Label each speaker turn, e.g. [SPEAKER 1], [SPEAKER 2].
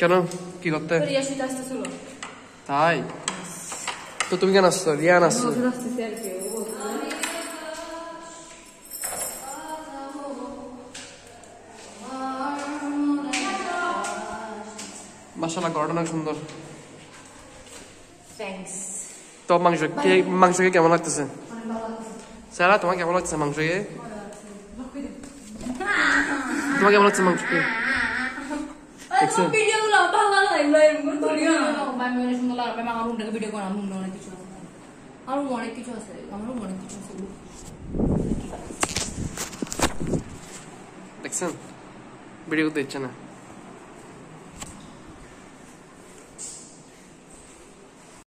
[SPEAKER 1] কেন? কি করতে? তাই? তো তুমি কেন আসছো? রিয়ান আসছো? মাসাল্লাহ ঘরটা অনেক সুন্দর। তো মাংস কে মাংসকে কেমন লাগতেছে? স্যারা তোমার কেমন লাগছে মাংসকে তোমার কেমন লাগছে মাংসকে দেখছেন?
[SPEAKER 2] ভিডিওগুলো ভালো লাগল এরকম করিও না ভাই মেরে সুন্দর লাগবে আমার রুমটাকে ভিডিও করা রুম অনেক কিছু আছে আমার অনেক কিছু আছে আমার অনেক কিছু আছে
[SPEAKER 1] দেখছেন ভিডিও করতে ইচ্ছে না